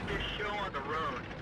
get this show on the road.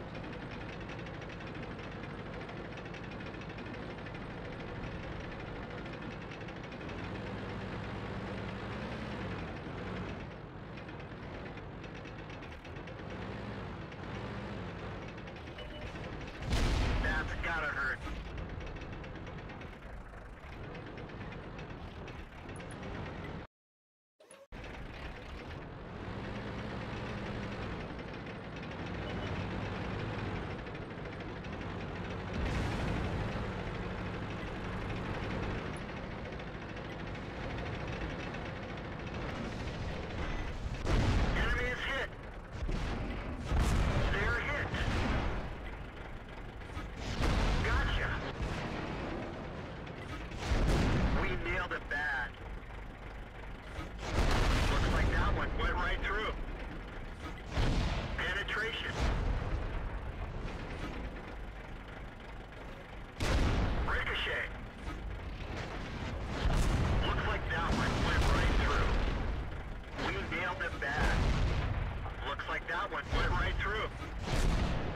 looks like that one went right through.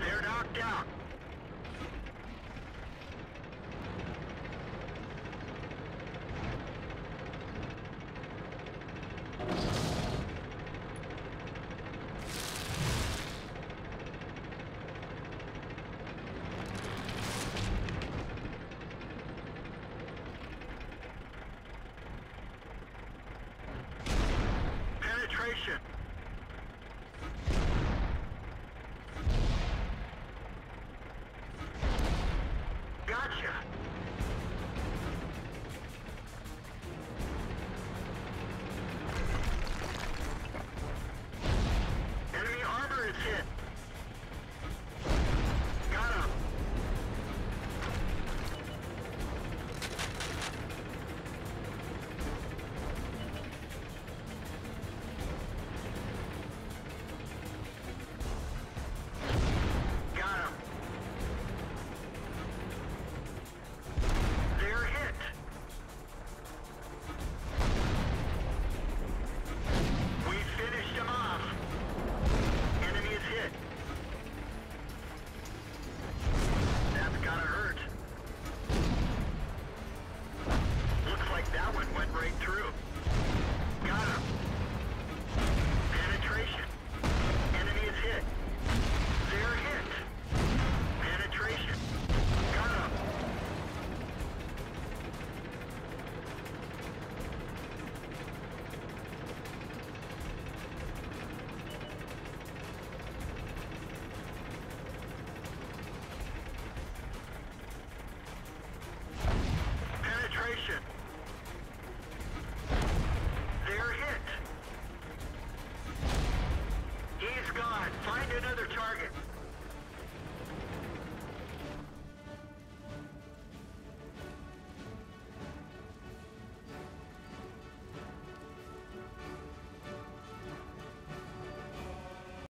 They're knocked out. Penetration.